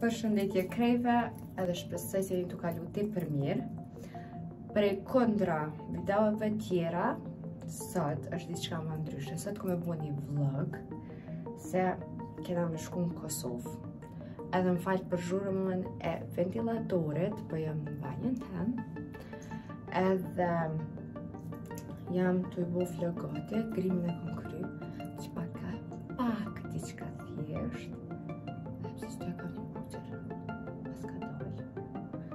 Përshëndetje krejve, edhe shpresoj se jeni tu kalu për mirë. Për kontra videove tjera, sot është diçka ma ndryshe. Sot kom me bo ni vlog, se kena me shku në Kosovë. Edhe më fal për zhurmën e ventilatorit, por po jam në banjën teme. Edhe jam tu i bo flokët, grimin e kom kry, që pak a pak diçka thjesht. Dhe përsi që të e ka një përgjërë, pas ka dojë.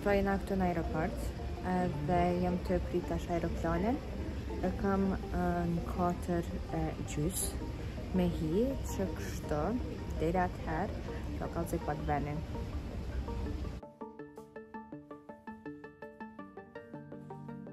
Po jena këtu në aeroport dhe jam tu prit tash aeroplanin e kam në katër e gjys me hi që kështu deri atëherë do kallëzoj pak venin